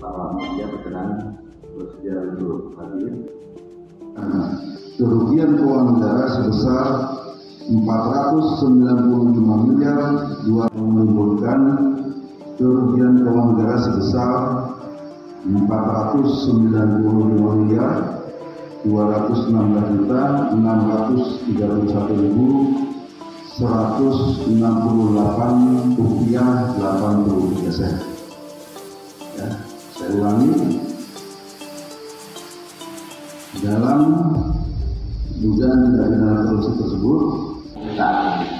para media berkenan bersedia untuk hadir. kerugian keuangan negara sebesar 495 miliar dua menimbulkan kerugian keuangan negara sebesar 495 miliar 216 juta 631 ribu 168 rupiah 83 sen. Ya, ulangi dalam dugaan tidak benar korupsi tersebut kita ini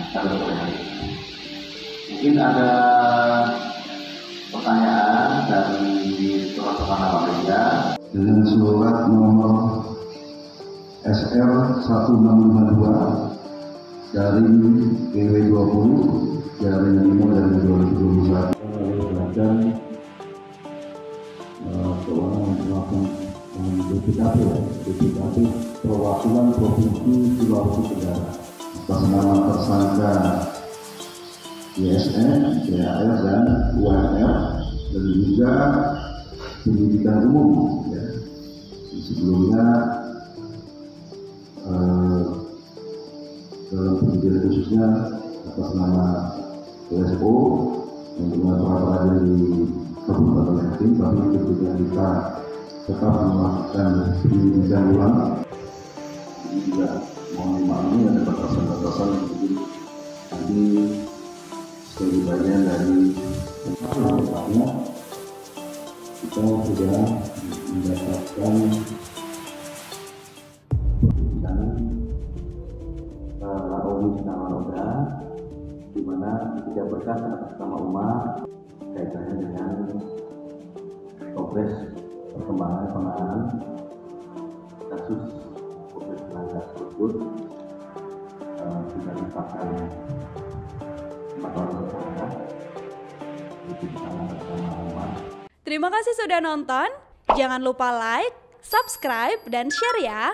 mungkin ada pertanyaan dari teman-teman Malaysia dengan surat nomor SR 1652 dari PW 20 keuangan melakukan BPKP BPKP perwakilan provinsi Sulawesi Tenggara atas nama tersangka ISN, DAR dan UMR dan juga pendidikan umum ya. sebelumnya eh, dalam pendidikan khususnya atas nama WSO yang punya peradilan di Kabupaten Yakin tapi ketika kita tetap melakukan pendidikan ulang ini juga dimaklumi ada batasan-batasan yang mungkin nanti sebagai bagian dari kita sudah mendapatkan nama Noda di mana tiga berkas atas nama umat kaitannya dengan progres perkembangan penanganan kasus progres tenaga tersebut eh, sudah ditetapkan empat orang tersangka itu bersama Terima kasih sudah nonton. Jangan lupa like, subscribe, dan share ya.